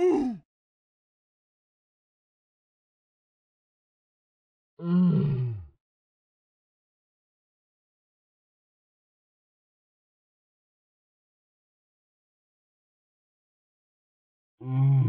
うん。うん。うん。